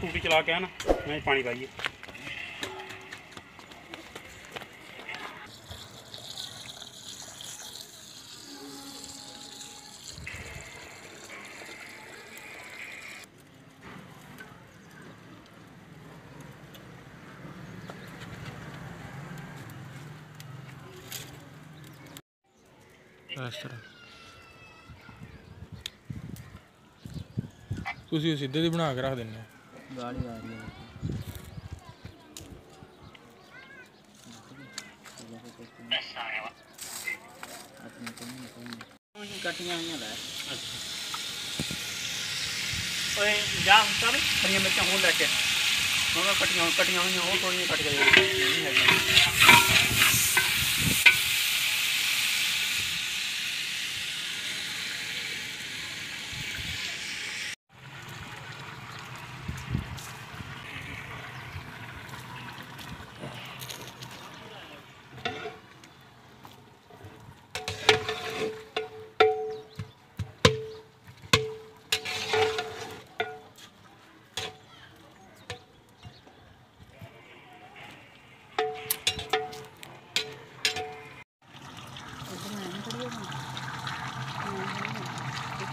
टूटी चला के है ना मैं पानी पाइए। ਤੁਸੀਂ ਉਹ ਸਿੱਧੇ ਦੀ ਬਣਾ ਕੇ ਰੱਖ ਦਿੰਦੇ ਹੋ गाड़ी आ रही है कटियां हुई है ਓਏ ਜਾ ਕਰ ਹਰੀਆਂ ਮਿਰਚਾਂ ਹੋਰ ਲੈ ਕੇ ਉਹਨਾਂ ਕਟੀਆਂ ਕਟੀਆਂ ਹੋਈਆਂ ਉਹ ਥੋੜੀਆਂ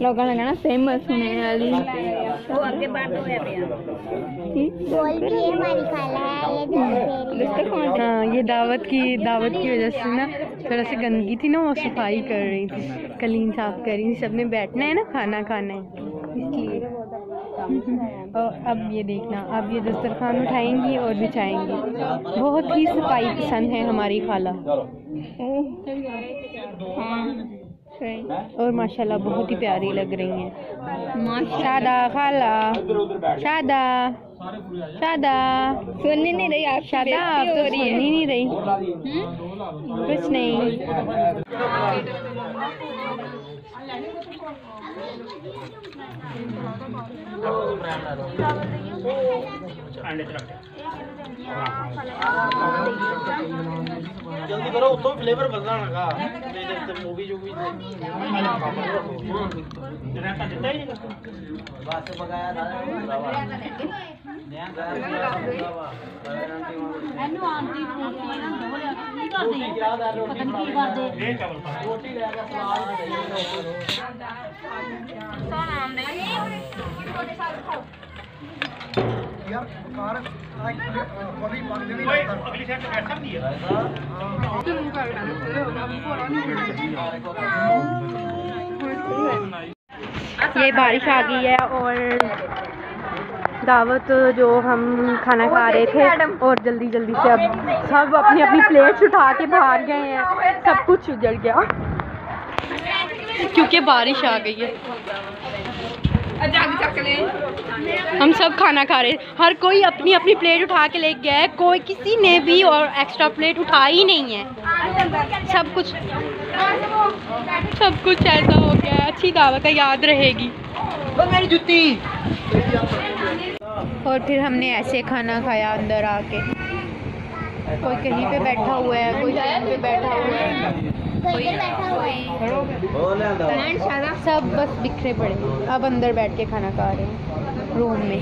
ਲੋਕਾਂ ਨੇ ਕਹਿਣਾ ਫੇਮਸ ਹੋਣੇ ਵਾਲੀ ਉਹ ਅੱਗੇ ਬੰਦ ਹੋਇਆ ਪਿਆ बोल भी ये हमारी खाला है ये दस्तरखान हाँ ये दावत की दावत की वजह से ना थोड़ा सी गंदगी थी ना वो सफाई कर रही थी कलीन साफ कर रही थी सबने बैठना है ना खाना खाना है इसलिए और अब ये देखना अब ये दस्तरखान उठाएंगी और बिछाएंगी बहुत ही सफाई पसंद है हमारी खाला और माशाल्लाह बहुत ही प्यारी लग रही हैं। शादा खाला शादा शादा। सुननी नहीं रही आप शादा आप तो सुननी नहीं रही। कुछ नहीं। जल्दी करो तो फ्लेवर बदला लगा मूवी जो भी रहता देता ही नहीं बस पकाया था ये चावल पा यार कार परी पक देनी अगली साइड पे बैठ सकती है। ये बारिश आ गई है और दावत जो हम खाना खा रहे थे और जल्दी जल्दी से अब सब अपनी अपनी प्लेट्स उठा के बाहर गए हैं। सब कुछ उजड़ गया। क्योंकि बारिश आ गई है। हम सब खाना खा रहे हर कोई अपनी अपनी प्लेट उठा के ले गया है। कोई किसी ने भी और एक्स्ट्रा प्लेट उठाई ही नहीं है। सब कुछ सब कुछ ऐसा हो गया है। अच्छी दावत है याद रहेगी। मेरी जूती। और फिर हमने ऐसे खाना खाया अंदर आके। कोई कहीं पे बैठा हुआ है कोई कहीं पे बैठा हुआ है। कोई बैठा हुआ है सब बस बिखरे पड़े। अब अंदर बैठ के खाना खा रहे हैं रूम में।